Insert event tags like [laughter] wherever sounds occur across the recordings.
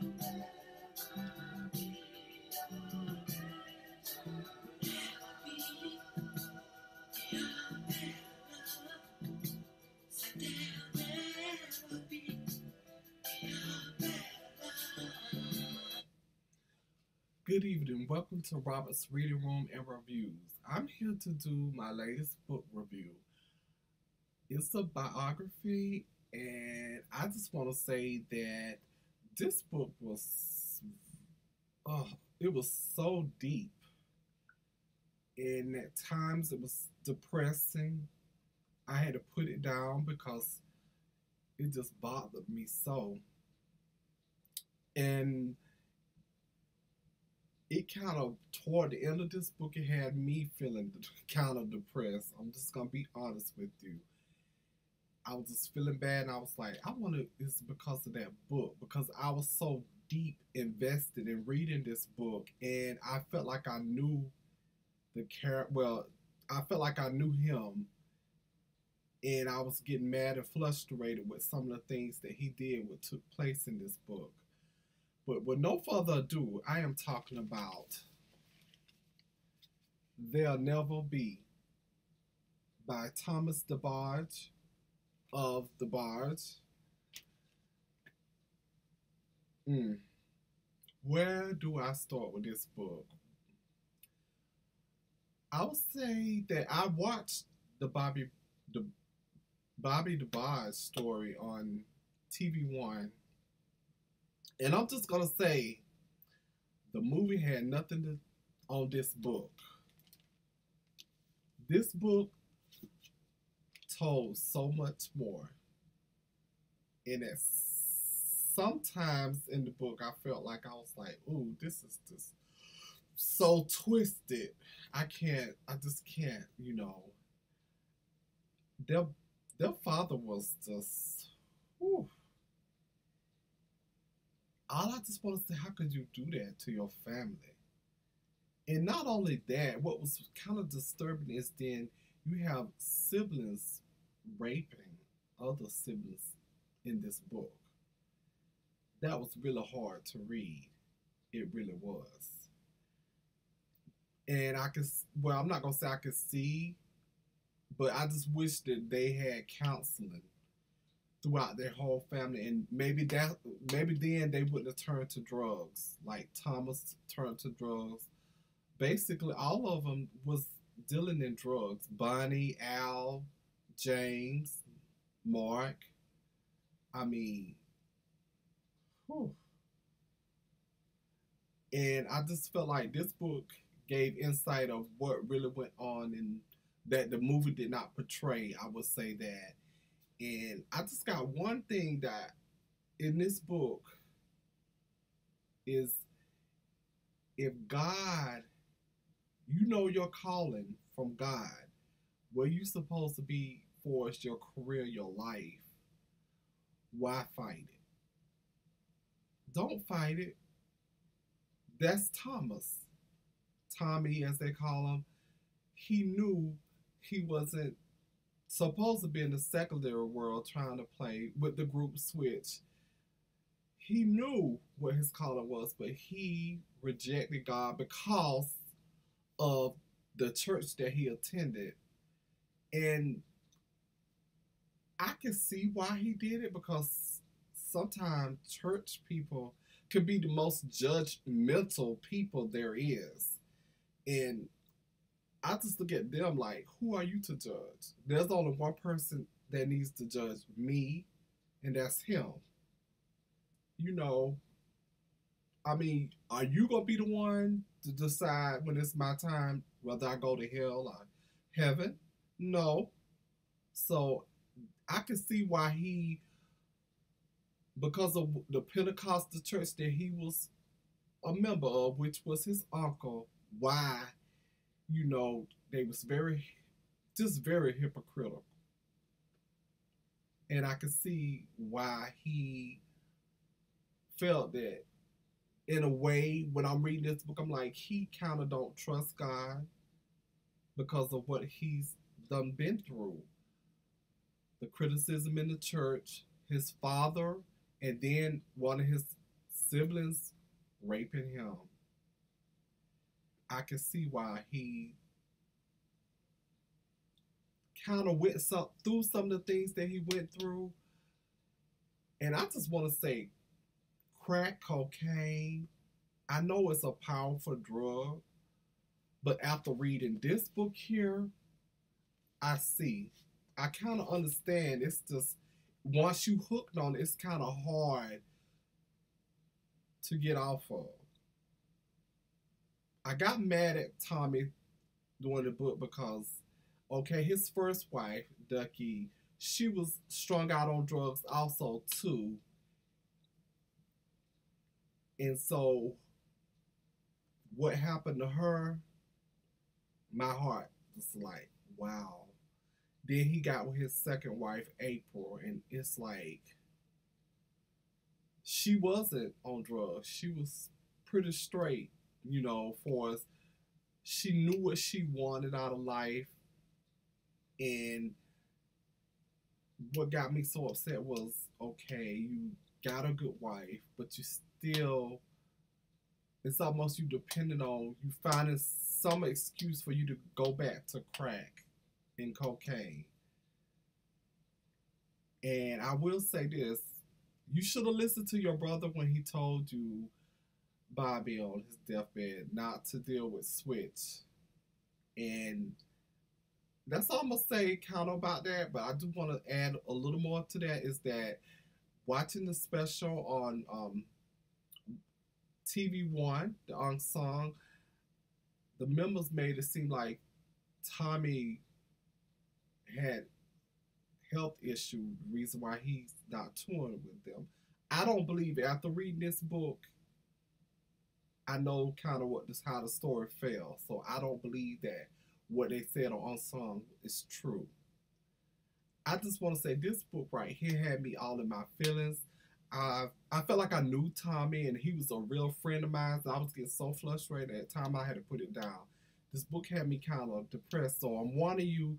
Good evening. Welcome to Robert's Reading Room and Reviews. I'm here to do my latest book review. It's a biography, and I just want to say that this book was, oh, it was so deep. And at times it was depressing. I had to put it down because it just bothered me so. And it kind of toward the end of this book it had me feeling [laughs] kind of depressed i'm just gonna be honest with you i was just feeling bad and i was like i want to it's because of that book because i was so deep invested in reading this book and i felt like i knew the character well i felt like i knew him and i was getting mad and frustrated with some of the things that he did what took place in this book. But with no further ado, I am talking about There'll Never Be by Thomas DeBarge of DeBarge. Mm. Where do I start with this book? I would say that I watched the Bobby the Bobby DeBarge story on TV One and I'm just gonna say, the movie had nothing to on this book. This book so much more. And that sometimes in the book I felt like I was like, ooh, this is just so twisted. I can't I just can't, you know. Their their father was just all I just want to say, how could you do that to your family? And not only that, what was kind of disturbing is then you have siblings raping other siblings in this book. That was really hard to read. It really was. And I can, well, I'm not going to say I could see, but I just wish that they had counseling throughout their whole family, and maybe that maybe then they wouldn't have turned to drugs like Thomas turned to drugs. Basically, all of them was dealing in drugs. Bonnie, Al, James, Mark. I mean, whew. and I just felt like this book gave insight of what really went on and that the movie did not portray. I would say that and I just got one thing that in this book is if God, you know your calling from God, where you supposed to be for your career, your life, why fight it? Don't fight it. That's Thomas. Tommy, as they call him. He knew he wasn't supposed to be in the secular world trying to play with the group switch. He knew what his calling was, but he rejected God because of the church that he attended. And I can see why he did it because sometimes church people could be the most judgmental people there is. And I just look at them like, who are you to judge? There's only one person that needs to judge me, and that's him. You know, I mean, are you gonna be the one to decide when it's my time whether I go to hell or heaven? No. So I can see why he, because of the Pentecostal church that he was a member of, which was his uncle, why you know, they was very, just very hypocritical. And I can see why he felt that in a way when I'm reading this book, I'm like, he kind of don't trust God because of what he's done been through. The criticism in the church, his father, and then one of his siblings raping him, I can see why he kind of went some, through some of the things that he went through. And I just want to say, crack cocaine, I know it's a powerful drug, but after reading this book here, I see. I kind of understand. It's just once you hooked on it, it's kind of hard to get off of. I got mad at Tommy during the book because, okay, his first wife, Ducky, she was strung out on drugs also too. And so what happened to her, my heart was like, wow. Then he got with his second wife, April, and it's like she wasn't on drugs. She was pretty straight, you know, for us. She knew what she wanted out of life. And what got me so upset was okay, you got a good wife, but you still it's almost you depending on you finding some excuse for you to go back to crack and cocaine. And I will say this you should have listened to your brother when he told you, Bobby, on his deathbed, not to deal with Switch. And that's all I'm going to say kind of about that. But I do want to add a little more to that is that watching the special on um, TV One, Unsung, the members made it seem like Tommy had health issue, the reason why he's not touring with them. I don't believe it. After reading this book, I know kind of what this how the story fell. So I don't believe that what they said on Unsung is true. I just want to say this book right here had me all in my feelings. I I felt like I knew Tommy and he was a real friend of mine. So I was getting so frustrated at the time I had to put it down. This book had me kind of depressed. So I'm wanting you,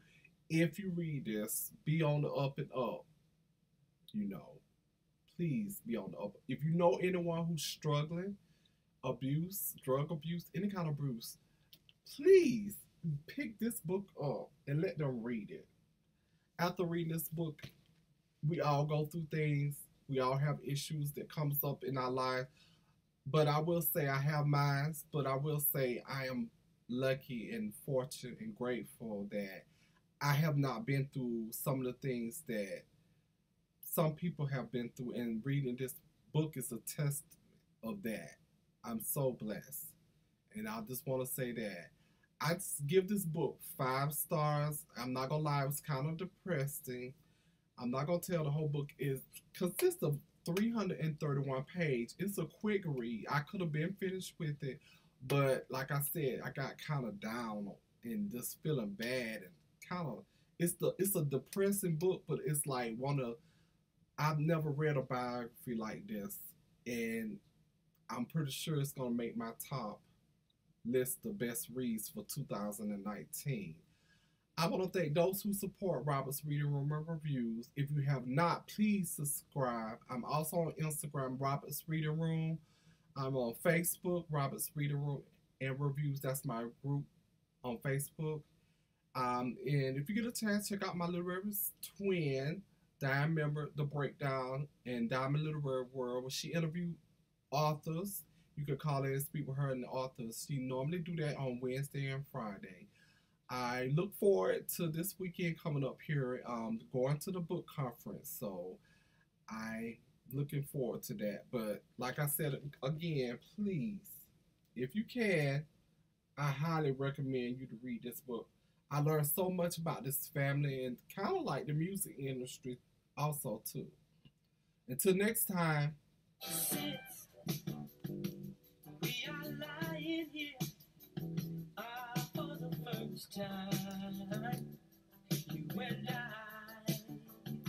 if you read this, be on the up and up. You know, please be on the up. If you know anyone who's struggling, abuse, drug abuse, any kind of abuse, please pick this book up and let them read it. After reading this book, we all go through things we all have issues that comes up in our life. But I will say I have mine, but I will say I am lucky and fortunate and grateful that I have not been through some of the things that some people have been through. And reading this book is a test of that. I'm so blessed. And I just want to say that I give this book five stars. I'm not gonna lie, it was kind of depressing I'm not gonna tell the whole book is consists of 331 page. It's a quick read. I could have been finished with it, but like I said, I got kind of down and just feeling bad and kind of it's the it's a depressing book, but it's like one of I've never read a biography like this, and I'm pretty sure it's gonna make my top list of best reads for 2019. I want to thank those who support Robert's Reading Room and Reviews. If you have not, please subscribe. I'm also on Instagram, Robert's Reading Room. I'm on Facebook, Robert's Reading Room and Reviews. That's my group on Facebook. Um, and if you get a chance, check out my literary twin, Diamond Member, The Breakdown, and Diamond Literary World, where she interviewed authors. You can call in and speak with her and the authors. She normally do that on Wednesday and Friday. I look forward to this weekend coming up here, um, going to the book conference. So I looking forward to that. But like I said again, please, if you can, I highly recommend you to read this book. I learned so much about this family and kind of like the music industry also too. Until next time. Uh, time you and I